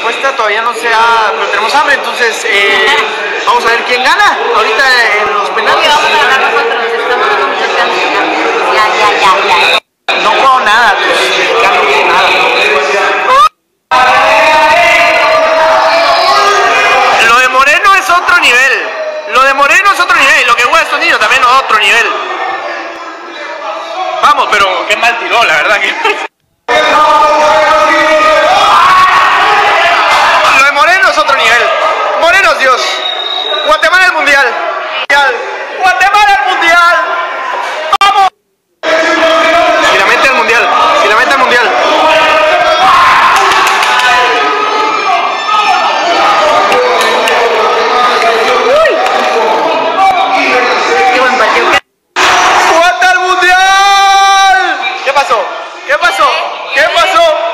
apuesta todavía no se ha, pero tenemos hambre, entonces eh, vamos a ver quién gana ahorita en los penales. vamos a ganar nosotros, estamos dando muchas. Ya, ya, ya, ya. No juego nada, pues, mexicano, nada. Lo de Moreno es otro nivel. Lo de Moreno es otro nivel. Lo que juega estos niños también es otro nivel. Vamos, pero qué mal tiró, la verdad que. Mundial. Mundial. Guatemala el mundial. ¡Vamos! Si la mete al mundial. Si la mete al mundial. ¡Guata al mundial! ¿Qué pasó? ¿Qué pasó? ¿Qué pasó?